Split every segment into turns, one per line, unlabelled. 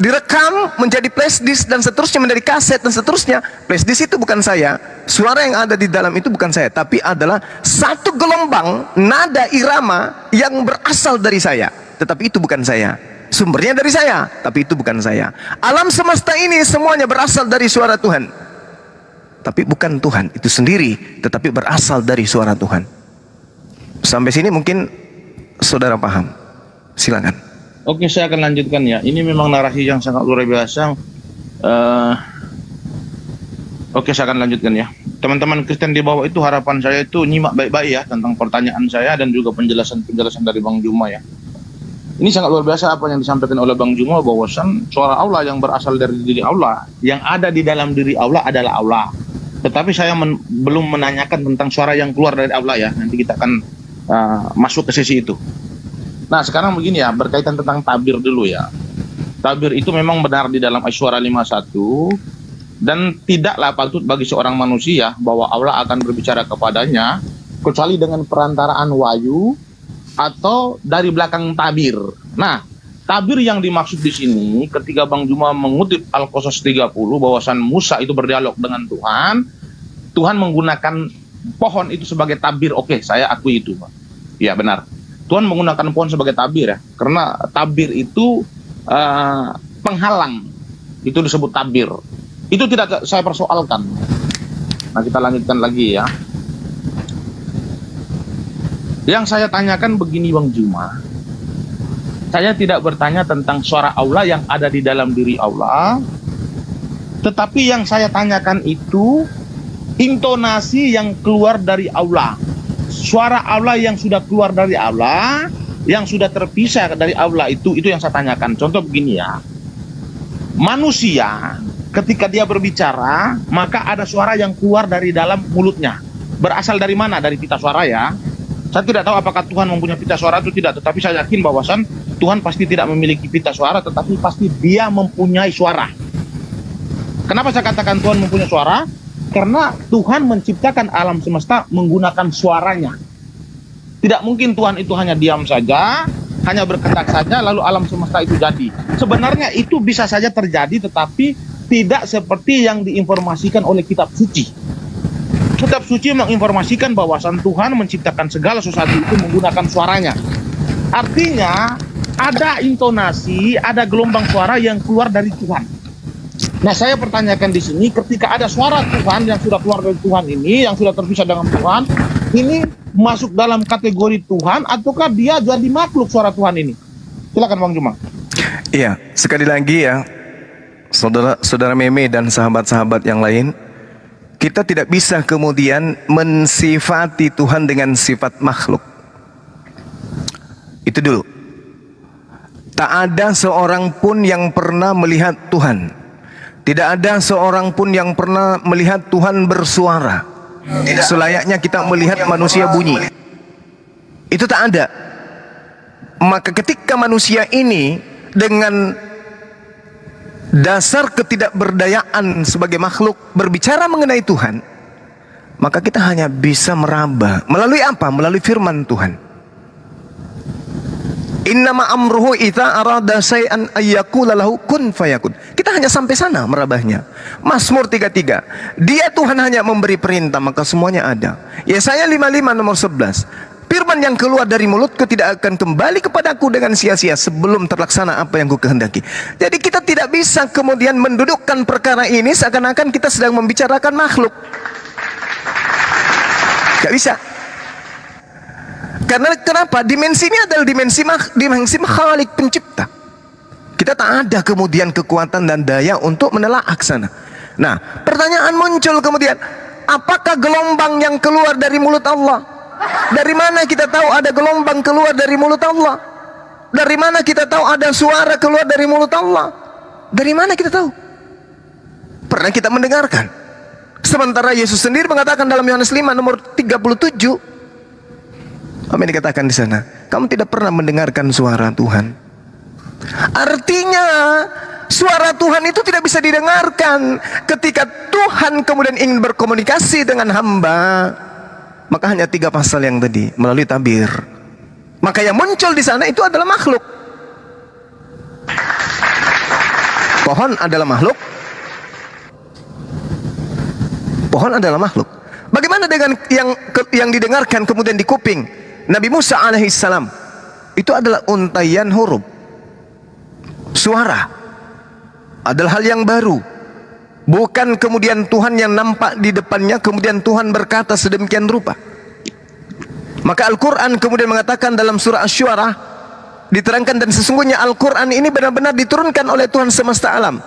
direkam menjadi flash disk dan seterusnya menjadi kaset dan seterusnya. Flash disk itu bukan saya. Suara yang ada di dalam itu bukan saya, tapi adalah satu gelombang nada irama yang berasal dari saya. Tetapi itu bukan saya. Sumbernya dari saya, tapi itu bukan saya. Alam semesta ini semuanya berasal dari suara Tuhan. Tapi bukan Tuhan itu sendiri, tetapi berasal dari suara Tuhan. Sampai sini mungkin saudara paham. Silakan.
Oke, saya akan lanjutkan ya. Ini memang narasi yang sangat luar biasa. Uh, Oke, saya akan lanjutkan ya. Teman-teman Kristen di bawah itu harapan saya itu nyimak baik-baik ya tentang pertanyaan saya dan juga penjelasan-penjelasan dari Bang Juma ya. Ini sangat luar biasa apa yang disampaikan oleh Bang Juma bahwasan suara Allah yang berasal dari diri Allah, yang ada di dalam diri Allah adalah Allah. Tetapi saya men belum menanyakan tentang suara yang keluar dari Allah ya. Nanti kita akan uh, masuk ke sisi itu. Nah, sekarang begini ya, berkaitan tentang tabir dulu ya. Tabir itu memang benar di dalam Asyura 51 dan tidaklah patut bagi seorang manusia bahwa Allah akan berbicara kepadanya kecuali dengan perantaraan wahyu atau dari belakang tabir. Nah, tabir yang dimaksud di sini ketika Bang Juma mengutip Al-Qasas 30 bahwasan Musa itu berdialog dengan Tuhan, Tuhan menggunakan pohon itu sebagai tabir. Oke, saya akui itu, Pak. Ya, benar. Tuhan menggunakan pohon sebagai tabir ya, karena tabir itu uh, penghalang. Itu disebut tabir. Itu tidak saya persoalkan. Nah, kita lanjutkan lagi ya. Yang saya tanyakan begini Bang Juma. Saya tidak bertanya tentang suara Allah yang ada di dalam diri Allah. Tetapi yang saya tanyakan itu intonasi yang keluar dari Allah. Suara Allah yang sudah keluar dari Allah, yang sudah terpisah dari Allah itu itu yang saya tanyakan. Contoh begini ya. Manusia ketika dia berbicara, maka ada suara yang keluar dari dalam mulutnya. Berasal dari mana? Dari pita suara ya saya tidak tahu apakah Tuhan mempunyai pita suara atau tidak, tetapi saya yakin bahwasan Tuhan pasti tidak memiliki pita suara, tetapi pasti Dia mempunyai suara. Kenapa saya katakan Tuhan mempunyai suara? Karena Tuhan menciptakan alam semesta menggunakan suaranya. Tidak mungkin Tuhan itu hanya diam saja, hanya berketak saja, lalu alam semesta itu jadi. Sebenarnya itu bisa saja terjadi, tetapi tidak seperti yang diinformasikan oleh kitab suci. Kitab suci menginformasikan bahwasan Tuhan menciptakan segala sesuatu itu menggunakan suaranya. Artinya ada intonasi, ada gelombang suara yang keluar dari Tuhan. Nah, saya pertanyakan di sini ketika ada suara Tuhan yang sudah keluar dari Tuhan ini, yang sudah terpisah dengan Tuhan, ini masuk dalam kategori Tuhan ataukah dia jadi makhluk suara Tuhan ini? Silakan Bang Juma.
Iya, sekali lagi ya, saudara saudara Meme dan sahabat-sahabat yang lain, kita tidak bisa kemudian mensifati Tuhan dengan sifat makhluk. Itu dulu. Tak ada seorang pun yang pernah melihat Tuhan. Tidak ada seorang pun yang pernah melihat Tuhan bersuara. Selayaknya kita melihat manusia bunyi. Itu tak ada. Maka ketika manusia ini dengan dasar ketidakberdayaan sebagai makhluk berbicara mengenai Tuhan, maka kita hanya bisa meraba melalui apa? Melalui firman Tuhan. Innama amruhu ita arada say'an ayyakula lahu kun fayakun. Kita hanya sampai sana merabahnya. Mazmur 33. Dia Tuhan hanya memberi perintah maka semuanya ada. Yesaya 55 nomor 11. Firman yang keluar dari mulutku tidak akan kembali kepadaku dengan sia-sia sebelum terlaksana apa yang ku kehendaki. Jadi kita tidak bisa kemudian mendudukkan perkara ini seakan-akan kita sedang membicarakan makhluk. Gak bisa. Karena kenapa? Dimensi ini adalah dimensi mak dimensi khalik pencipta. Kita tak ada kemudian kekuatan dan daya untuk menelaah sana. Nah, pertanyaan muncul kemudian, apakah gelombang yang keluar dari mulut Allah dari mana kita tahu ada gelombang keluar dari mulut Allah? Dari mana kita tahu ada suara keluar dari mulut Allah? Dari mana kita tahu? Pernah kita mendengarkan? Sementara Yesus sendiri mengatakan dalam Yohanes 5 nomor 37 yang dikatakan di sana? Kamu tidak pernah mendengarkan suara Tuhan. Artinya suara Tuhan itu tidak bisa didengarkan ketika Tuhan kemudian ingin berkomunikasi dengan hamba maka hanya tiga pasal yang tadi melalui tabir. Maka yang muncul di sana itu adalah makhluk. Pohon adalah makhluk. Pohon adalah makhluk. Bagaimana dengan yang yang didengarkan kemudian di kuping Nabi Musa alaihissalam? Itu adalah untayan huruf. Suara adalah hal yang baru. Bukan kemudian Tuhan yang nampak di depannya kemudian Tuhan berkata sedemikian rupa. Maka Al-Quran kemudian mengatakan dalam surah Ash-Syuara diterangkan dan sesungguhnya Al-Quran ini benar-benar diturunkan oleh Tuhan semesta alam.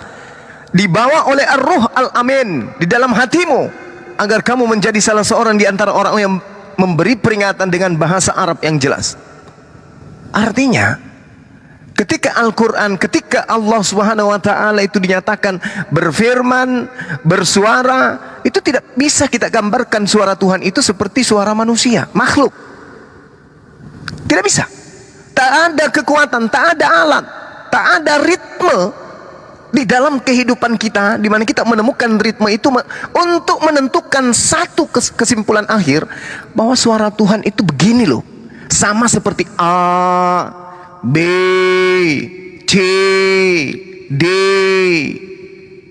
Dibawa oleh Ar-Ruh Al-Amin di dalam hatimu agar kamu menjadi salah seorang di antara orang yang memberi peringatan dengan bahasa Arab yang jelas. Artinya, ketika Al-Quran, ketika Allah Subhanahu wa Ta'ala itu dinyatakan berfirman, bersuara, itu tidak bisa kita gambarkan suara Tuhan itu seperti suara manusia, makhluk. Tidak bisa. Tak ada kekuatan, tak ada alat, tak ada ritme di dalam kehidupan kita di mana kita menemukan ritme itu untuk menentukan satu kesimpulan akhir bahwa suara Tuhan itu begini loh sama seperti A B C D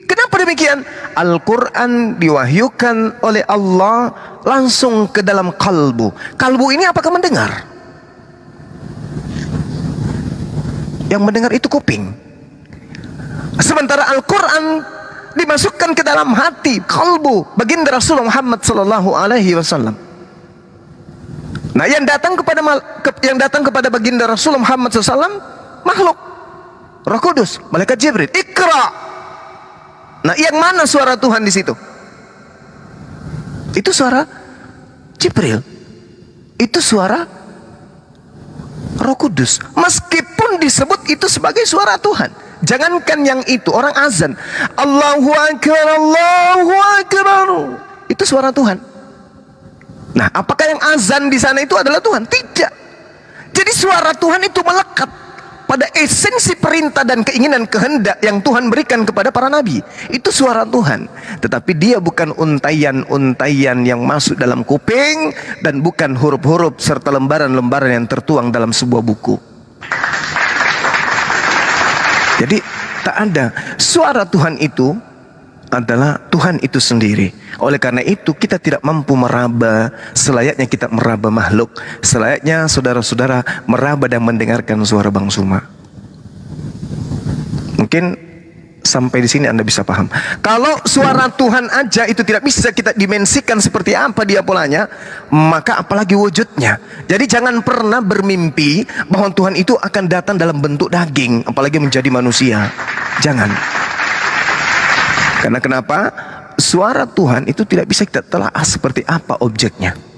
Kenapa demikian? Al-Quran diwahyukan oleh Allah langsung ke dalam kalbu. Kalbu ini apakah mendengar? Yang mendengar itu kuping. Sementara Al-Quran dimasukkan ke dalam hati, kalbu, baginda Rasulullah Muhammad sallallahu alaihi wasallam. Nah, yang datang kepada yang datang kepada baginda Rasulullah Muhammad SAW makhluk. Roh Kudus, malaikat Jibril. Ikra. Nah, yang mana suara Tuhan di situ? Itu suara Jibril. Itu suara Roh Kudus. Meskipun disebut itu sebagai suara Tuhan. Jangankan yang itu, orang azan. Allahu Akbar, Allahu Akbar. Itu suara Tuhan. Nah, apakah yang azan di sana itu adalah Tuhan? Tidak. Jadi suara Tuhan itu melekat pada esensi perintah dan keinginan kehendak yang Tuhan berikan kepada para nabi. Itu suara Tuhan. Tetapi dia bukan untayan-untayan yang masuk dalam kuping dan bukan huruf-huruf serta lembaran-lembaran yang tertuang dalam sebuah buku. Jadi tak ada suara Tuhan itu adalah Tuhan itu sendiri. Oleh karena itu kita tidak mampu meraba selayaknya kita meraba makhluk, selayaknya saudara-saudara meraba dan mendengarkan suara Bang Suma. Mungkin Sampai di sini Anda bisa paham. Kalau suara Tuhan aja itu tidak bisa kita dimensikan seperti apa dia polanya, maka apalagi wujudnya. Jadi jangan pernah bermimpi bahwa Tuhan itu akan datang dalam bentuk daging, apalagi menjadi manusia. Jangan. Karena kenapa? Suara Tuhan itu tidak bisa kita telah seperti apa objeknya.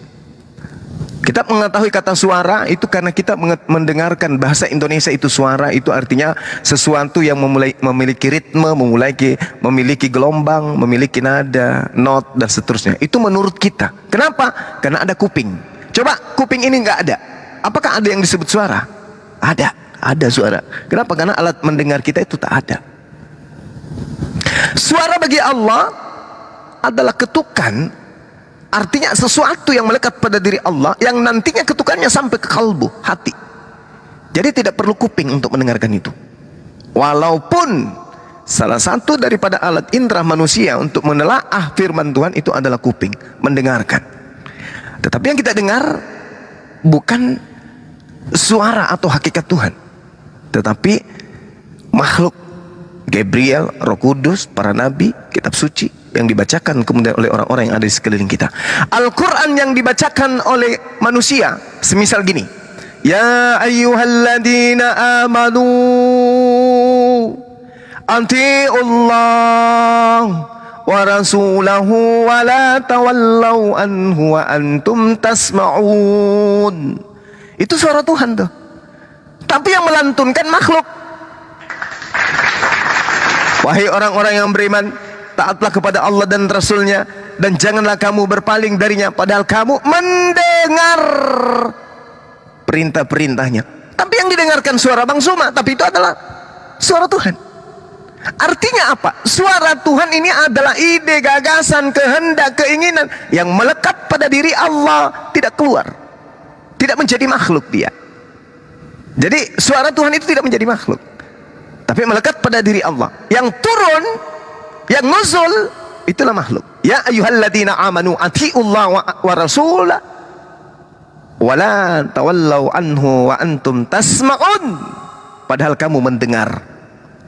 Kita mengetahui kata suara itu karena kita mendengarkan bahasa Indonesia itu suara itu artinya sesuatu yang memulai, memiliki ritme, memiliki memiliki gelombang, memiliki nada, not dan seterusnya. Itu menurut kita. Kenapa? Karena ada kuping. Coba kuping ini nggak ada. Apakah ada yang disebut suara? Ada, ada suara. Kenapa? Karena alat mendengar kita itu tak ada. Suara bagi Allah adalah ketukan Artinya sesuatu yang melekat pada diri Allah yang nantinya ketukannya sampai ke kalbu, hati. Jadi tidak perlu kuping untuk mendengarkan itu. Walaupun salah satu daripada alat indera manusia untuk menelaah firman Tuhan itu adalah kuping, mendengarkan. Tetapi yang kita dengar bukan suara atau hakikat Tuhan. Tetapi makhluk Gabriel, Roh Kudus, para nabi, kitab suci yang dibacakan kemudian oleh orang-orang yang ada di sekeliling kita. Al-Quran yang dibacakan oleh manusia, semisal gini. Ya ayyuhalladzina amanu Allah wa rasulahu wa la tawallau anhu wa antum tasma'un. Itu suara Tuhan tuh. Tapi yang melantunkan makhluk. Wahai orang-orang yang beriman, taatlah kepada Allah dan Rasulnya dan janganlah kamu berpaling darinya padahal kamu mendengar perintah-perintahnya tapi yang didengarkan suara Bang Suma tapi itu adalah suara Tuhan artinya apa? suara Tuhan ini adalah ide, gagasan, kehendak, keinginan yang melekat pada diri Allah tidak keluar tidak menjadi makhluk dia jadi suara Tuhan itu tidak menjadi makhluk tapi melekat pada diri Allah. Yang turun, yang nuzul itulah makhluk. Ya ayyuhalladzina amanu atiullah wa, wa rasulah wala tawallau anhu wa antum tasma'un. Padahal kamu mendengar.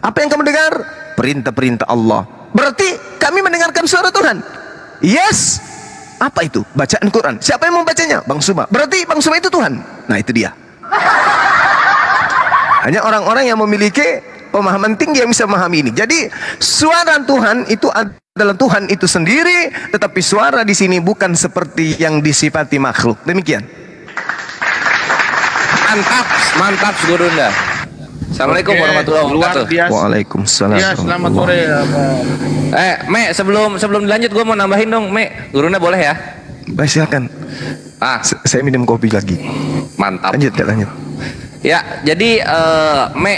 Apa yang kamu dengar? Perintah-perintah Allah. Berarti kami mendengarkan suara Tuhan. Yes. Apa itu? Bacaan Quran. Siapa yang membacanya? Bang Suma. Berarti Bang Suma itu Tuhan. Nah, itu dia. Hanya orang-orang yang memiliki pemahaman tinggi yang bisa memahami ini. Jadi suara Tuhan itu adalah Tuhan itu sendiri, tetapi suara di sini bukan seperti yang disifati makhluk. Demikian.
Mantap, mantap Gurunda. Assalamualaikum
Oke,
warahmatullahi wabarakatuh.
Waalaikumsalam.
Ya, selamat sore.
Eh, Me, sebelum sebelum dilanjut gue mau nambahin dong, Me. Gurunda boleh ya?
Baik, silakan.
Ah,
S- Saya minum kopi lagi.
mantap.
Lanjut, ya, lanjut.
Ya, jadi eh, Me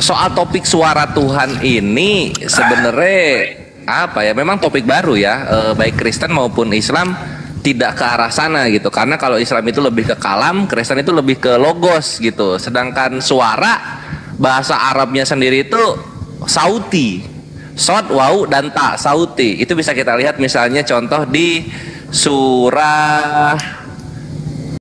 soal topik suara Tuhan ini sebenarnya apa ya? Memang topik baru ya, eh, baik Kristen maupun Islam tidak ke arah sana gitu. Karena kalau Islam itu lebih ke kalam, Kristen itu lebih ke logos gitu. Sedangkan suara bahasa Arabnya sendiri itu sauti. Sod, wau, dan ta, sauti. Itu bisa kita lihat misalnya contoh di surah